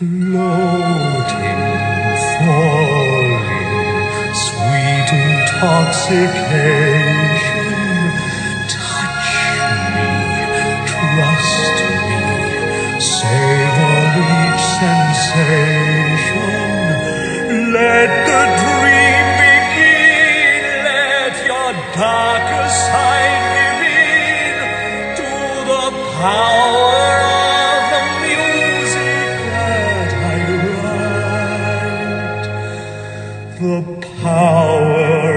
Floating, falling, sweet intoxication. Touch me, trust me, savor each sensation. Let the dream begin, let your darkest side give in to the power. the power.